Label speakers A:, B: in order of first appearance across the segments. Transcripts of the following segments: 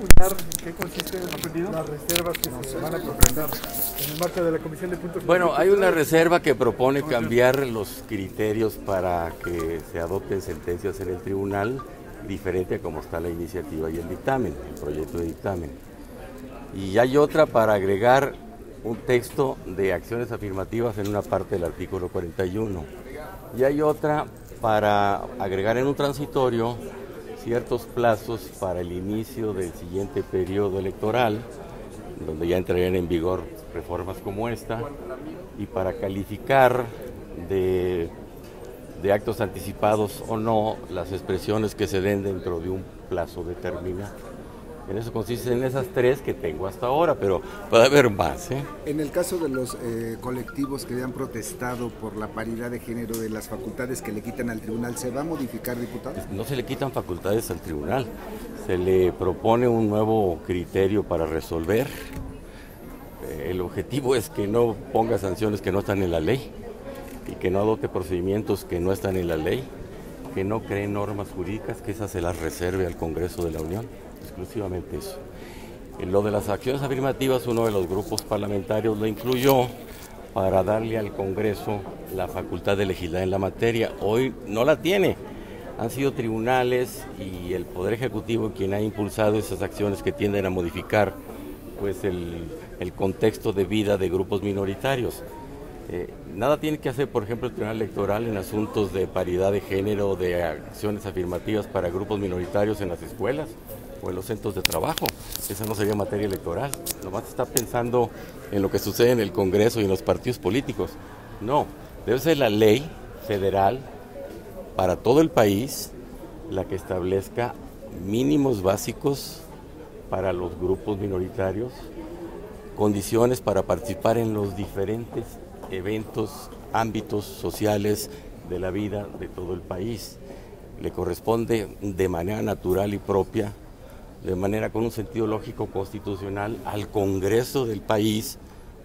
A: en qué consisten las reservas que se van a presentar en el marco de la Comisión de Puntos
B: Bueno, hay una reserva que propone cambiar los criterios para que se adopten sentencias en el tribunal diferente a como está la iniciativa y el dictamen, el proyecto de dictamen. Y hay otra para agregar un texto de acciones afirmativas en una parte del artículo 41. Y hay otra para agregar en un transitorio ciertos plazos para el inicio del siguiente periodo electoral, donde ya entrarían en vigor reformas como esta, y para calificar de, de actos anticipados o no las expresiones que se den dentro de un plazo determinado. En eso consiste en esas tres que tengo hasta ahora, pero puede haber más. ¿eh?
C: En el caso de los eh, colectivos que han protestado por la paridad de género de las facultades que le quitan al tribunal, ¿se va a modificar, diputado?
B: No se le quitan facultades al tribunal, se le propone un nuevo criterio para resolver. Eh, el objetivo es que no ponga sanciones que no están en la ley y que no adopte procedimientos que no están en la ley, que no cree normas jurídicas, que esas se las reserve al Congreso de la Unión exclusivamente eso. En lo de las acciones afirmativas, uno de los grupos parlamentarios lo incluyó para darle al Congreso la facultad de legislar en la materia. Hoy no la tiene. Han sido tribunales y el Poder Ejecutivo quien ha impulsado esas acciones que tienden a modificar pues, el, el contexto de vida de grupos minoritarios. Eh, nada tiene que hacer, por ejemplo, el Tribunal Electoral en asuntos de paridad de género, de acciones afirmativas para grupos minoritarios en las escuelas o en los centros de trabajo. Esa no sería materia electoral. Nomás está pensando en lo que sucede en el Congreso y en los partidos políticos. No, debe ser la ley federal para todo el país la que establezca mínimos básicos para los grupos minoritarios, condiciones para participar en los diferentes eventos, ámbitos sociales de la vida de todo el país. Le corresponde de manera natural y propia de manera con un sentido lógico constitucional al Congreso del país,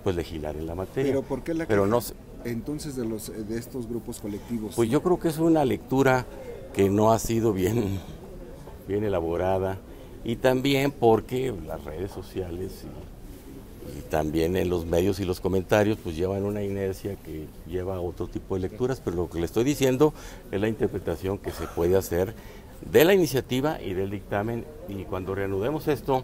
B: pues legislar en la materia.
C: Pero ¿por qué la
B: Pero no
C: entonces de los de estos grupos colectivos?
B: Pues yo creo que es una lectura que no ha sido bien bien elaborada y también porque las redes sociales y, y, también en los medios y los comentarios pues llevan una inercia que lleva a otro tipo de lecturas, pero lo que le estoy diciendo es la interpretación que se puede hacer de la iniciativa y del dictamen. Y cuando reanudemos esto,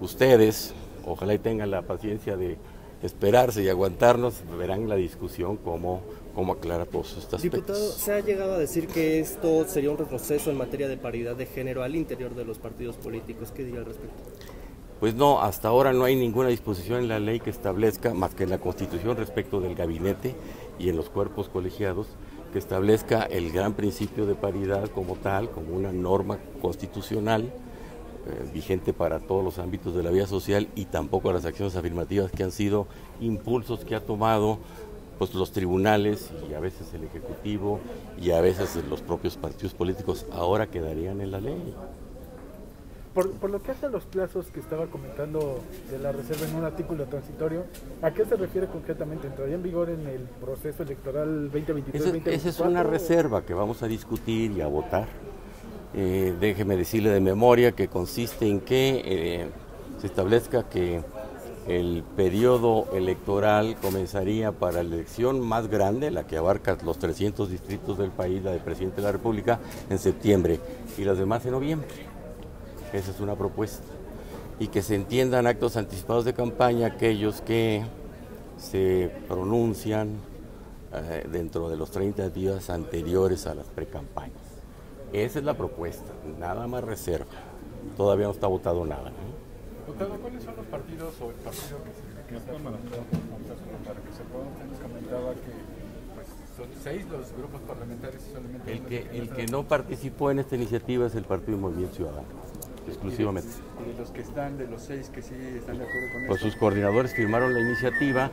B: ustedes, ojalá y tengan la paciencia de esperarse y aguantarnos, verán la discusión cómo, cómo aclara todos estos aspectos.
D: Diputado, se ha llegado a decir que esto sería un retroceso en materia de paridad de género al interior de los partidos políticos. ¿Qué diría al respecto?
B: Pues no, hasta ahora no hay ninguna disposición en la ley que establezca, más que en la Constitución respecto del gabinete y en los cuerpos colegiados, que establezca el gran principio de paridad como tal, como una norma constitucional eh, vigente para todos los ámbitos de la vida social y tampoco las acciones afirmativas que han sido impulsos que ha tomado pues los tribunales y a veces el ejecutivo y a veces los propios partidos políticos ahora quedarían en la ley.
A: Por, por, lo que hace a los plazos que estaba comentando de la reserva en un artículo transitorio, ¿a qué se refiere concretamente? ¿Entraría en vigor en el proceso electoral 2023-2024?
B: Esa es una reserva que vamos a discutir y a votar. Eh, déjeme decirle de memoria que consiste en que eh, se establezca que el periodo electoral comenzaría para la elección más grande, la que abarca los 300 distritos del país, la de presidente de la República, en septiembre y las demás en noviembre. Esa es una propuesta. Y que se entiendan actos anticipados de campaña aquellos que se pronuncian eh, dentro de los 30 días anteriores a las precampañas. Esa es la propuesta, nada más reserva. Todavía no está votado nada. ¿no?
A: Doctor, ¿cuáles son los partidos o el partido que se, que manejando para que se pueda? Usted nos comentaba que pues, son seis los grupos parlamentarios solamente.
B: El que, el que no participó en esta iniciativa es el Partido Movimiento Ciudadano exclusivamente.
A: ¿Y de, los que están, de los seis que sí están de acuerdo con
B: Pues
A: esto?
B: sus coordinadores firmaron la iniciativa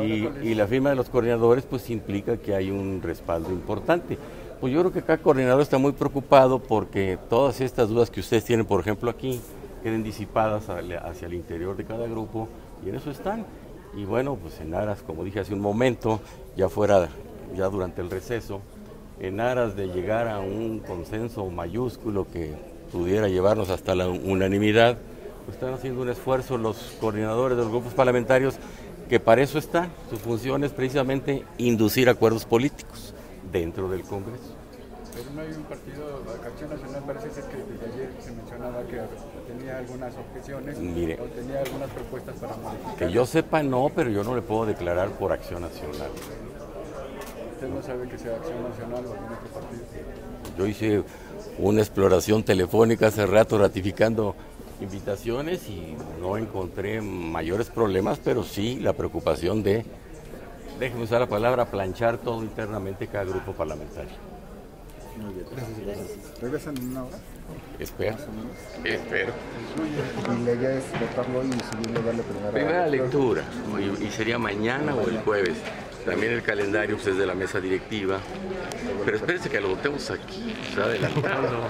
B: y, y, la firma de los coordinadores pues implica que hay un respaldo importante. Pues yo creo que cada coordinador está muy preocupado porque todas estas dudas que ustedes tienen, por ejemplo aquí, queden disipadas hacia el interior de cada grupo y en eso están. Y bueno, pues en aras, como dije hace un momento, ya fuera, ya durante el receso, en aras de llegar a un consenso mayúsculo que pudiera llevarnos hasta la unanimidad, están haciendo un esfuerzo los coordinadores de los grupos parlamentarios que para eso están. Su función es precisamente inducir acuerdos políticos dentro del Congreso.
E: Pero no hay un partido, Acción Nacional parece ser que desde ayer se mencionaba que tenía algunas objeciones
B: Mire,
E: o tenía algunas propuestas para modificar.
B: Que yo sepa no, pero yo no le puedo declarar por Acción Nacional.
E: ¿Usted no sabe que sea Acción Nacional o algún otro partido?
B: Yo hice una exploración telefónica hace rato ratificando invitaciones y no encontré mayores problemas, pero sí la preocupación de, déjeme usar la palabra, planchar todo internamente cada grupo parlamentario.
C: Muy bien, gracias, gracias. ¿Regresan en una hora?
B: Espero, espero.
C: Y la idea es votarlo y subirlo, darle primera,
B: Primera lectura, y sería mañana o el jueves. También el calendario pues, es de la mesa directiva. Pero espérense que lo votemos aquí, adelantando.